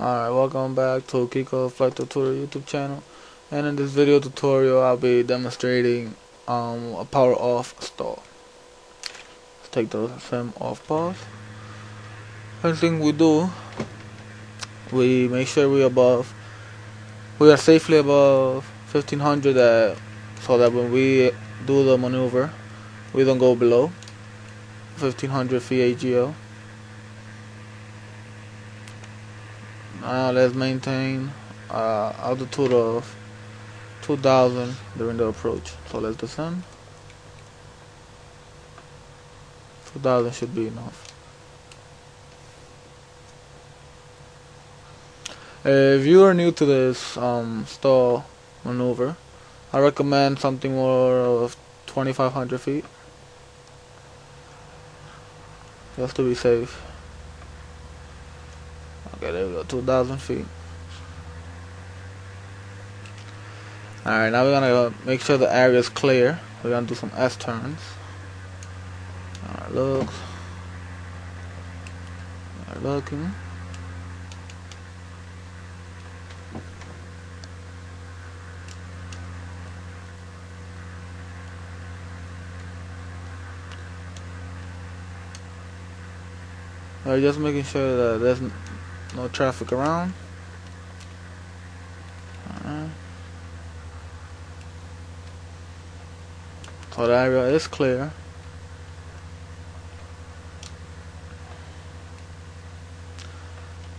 Alright, welcome back to Kiko Flight Tutorial YouTube channel. And in this video tutorial, I'll be demonstrating um, a power off stall. Let's take the sim off pause. First thing we do, we make sure we above, we are safely above 1500 at, so that when we do the maneuver, we don't go below 1500 feet AGL. Now let's maintain uh, altitude of 2000 during the approach. So let's descend. 2000 should be enough. If you are new to this um, stall maneuver, I recommend something more of 2500 feet. Just to be safe. Okay, there we go, 2,000 feet. Alright, now we're gonna make sure the area is clear. We're gonna do some S turns. Alright, look. Alright, looking. Alright, just making sure that there's no traffic around. Alright. So the area is clear.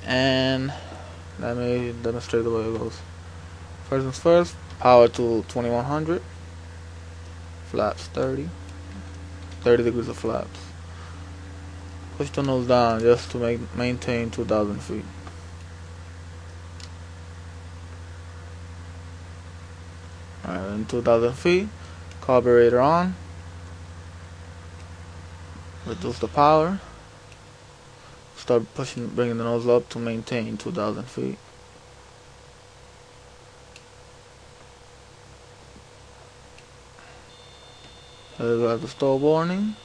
And let me demonstrate the way it goes. First things first, power to 2100. Flaps 30. 30 degrees of flaps. Push the nose down just to make, maintain 2000 feet. Alright, in 2000 feet, carburetor on. Reduce the power. Start pushing, bringing the nose up to maintain 2000 feet. Have the stall warning.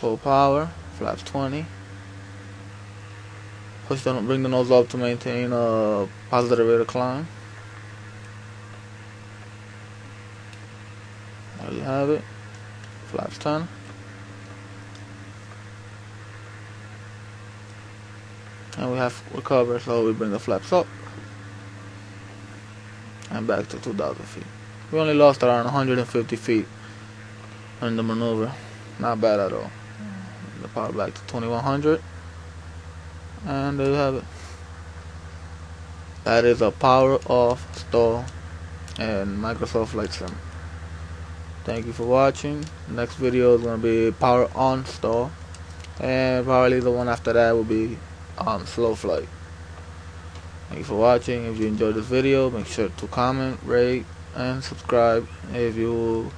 Full power flaps 20. Push down, bring the nose up to maintain a positive rate of climb. There you have it. Flaps 10. And we have recovered, so we bring the flaps up. And back to 2,000 feet. We only lost around 150 feet in the maneuver. Not bad at all the power back to 2100 and there you have it. That is a power off stall and Microsoft Flight Sim thank you for watching. Next video is going to be power on stall and probably the one after that will be um, slow flight. Thank you for watching. If you enjoyed this video make sure to comment rate and subscribe if you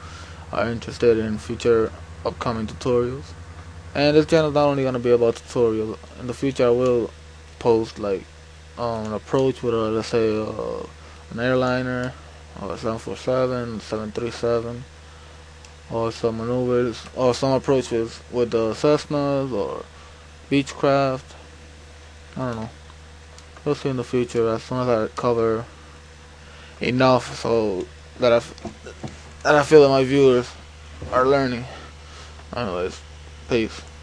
are interested in future upcoming tutorials and this channel is not only going to be about tutorials in the future I will post like um, an approach with a let's say uh, an airliner or 747 737 or some maneuvers or some approaches with the Cessnas or Beechcraft. I don't know. We'll see in the future as soon as I cover enough so that I that I feel that my viewers are learning. Anyways Peace.